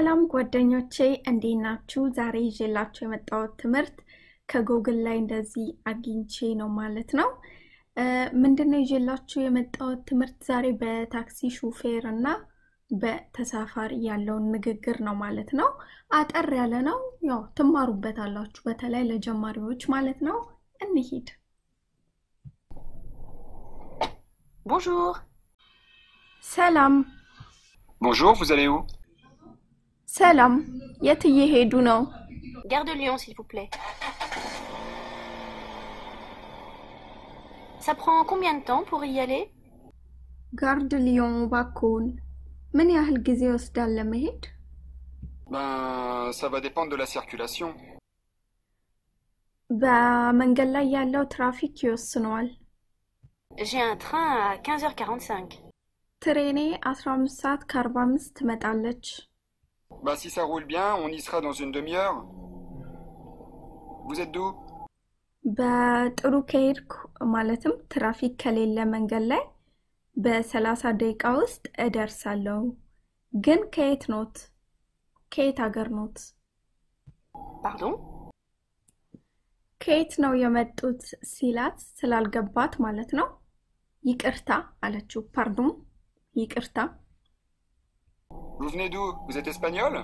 ሰላም ጓደኞቼ እንዴት ናችሁ? ዛሬ ይዤላችሁ የመጣሁት ትምህርት ከጎግል ላይ እንደዚህ አግኝቼ ነው ማለት ነው። ምንድነው ይዤላችሁ የመጣሁት ትምህርት ዛሬ በታክሲ ሹፌር እና በተሳፋሪ ያለውን ንግግር ነው ማለት ነው። አጠር ያለ ነው፣ ያው ትማሩበታላችሁ፣ በተለይ ለጀማሪዎች ማለት ነው። እንሂድ። Bonjour. ሰላም Bonjour, vous allez où ሰላም፣ የት እየሄዱ ነው? Gare de Lyon, s'il vous plaît. Ça prend combien de temps pour y aller ጋርድ ሊዮን ባኮን ምን ያህል ጊዜ ይወስዳል ለመሄድ? Ben, ça va dépendre de la circulation. በመንገድ ላይ ያለው ትራፊክ ይወስነዋል። J'ai un train à 15h45. ትሬኔ 15 ሰዓት ከ45 ትመጣለች። Bah, si ça roule bien, on y sera dans une demi-heure. Vous êtes d'où በጥሩ ከሄድኩ ማለትም ትራፊክ ከሌለ መንገድ ላይ በሰላሳ ደቂቃ ውስጥ እደርሳለሁ። ግን ከየት ኖት? ከየት ሀገር ኖት? Pardon ከየት ነው የመጡት ሲላት ስላልገባት ማለት ነው ይቅርታ አለችው። ፓርዶን ይቅርታ። Vous venez d'où Vous êtes espagnol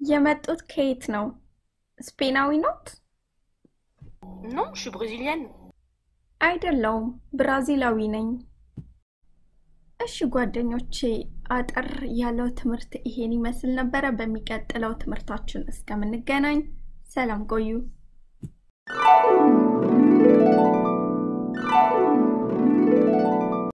የመጡት ከየት ነው? ስፔናዊ ኖት? Non, je suis brésilienne. አይደለውም፣ ብራዚላዊ ነኝ። እሺ ጓደኞቼ፣ አጠር ያለው ትምህርት ይሄን ይመስል ነበረ። በሚቀጥለው ትምህርታችን እስከምንገናኝ ሰላም ቆዩ።